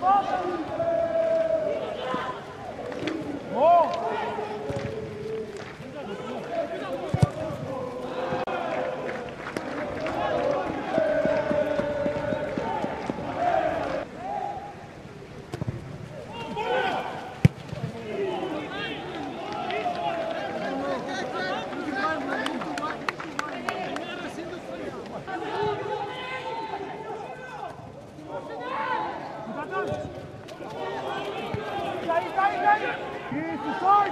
Volta, Gol!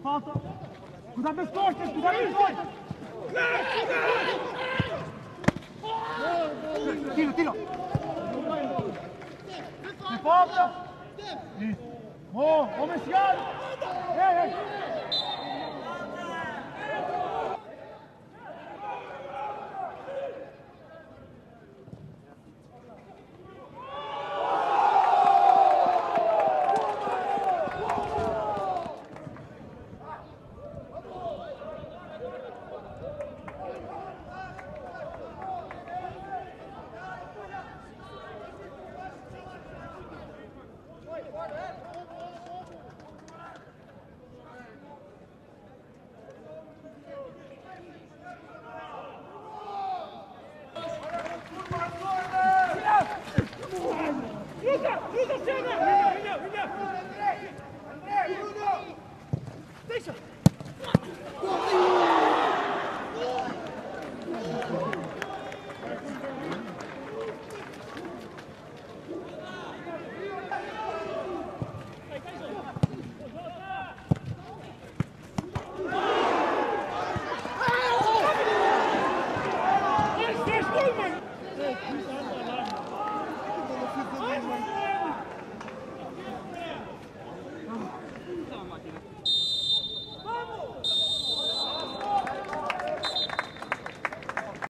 Falta. Cuidado nas costas, cuidado nas costas. Tiro, tiro. Mi falta. Mo, come si chiama? Eh, eh.